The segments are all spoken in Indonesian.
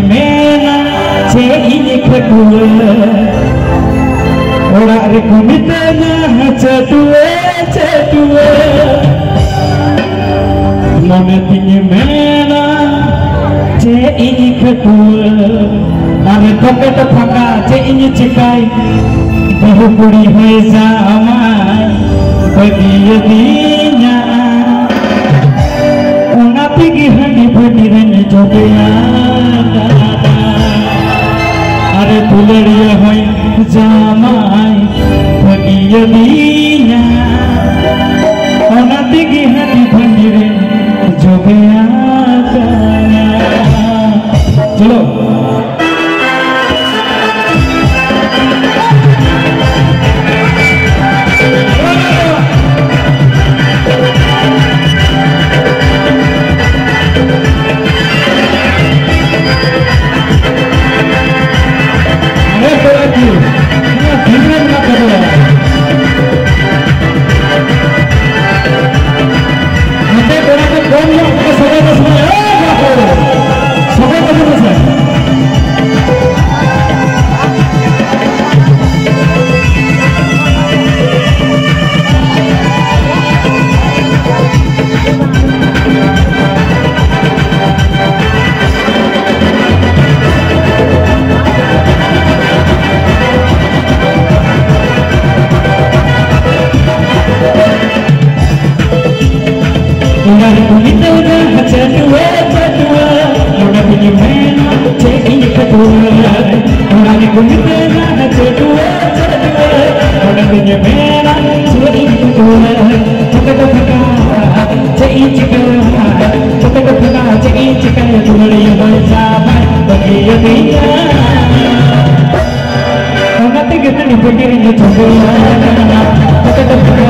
Mena ceini kedua. Orang kedua. ফুলের হয় জামাই থাকিয়ে দিয়ে Forgetting you to be Oh,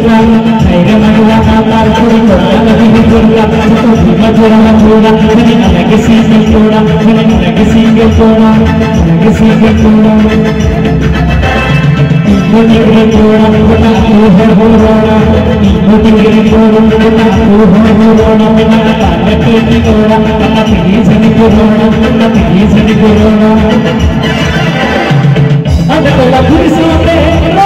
పురాణ ధైర్యమనుగా కాపాడుకుని కొడాలని కూడా మనకు భీమ జ్వరం కూడా మన అలగ సీగల్ కూడా మన అలగ సీగల్ కూడా అలగ సీగల్ కూడా ఇంకొకరి కూడా మన ఊహోరోణ ఇంకొకరి కూడా మన ఊహోరోణ మన తల్లకేటి కూడా మన తీసని గురోణ మన తీసని గురోణ అది కురిసే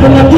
con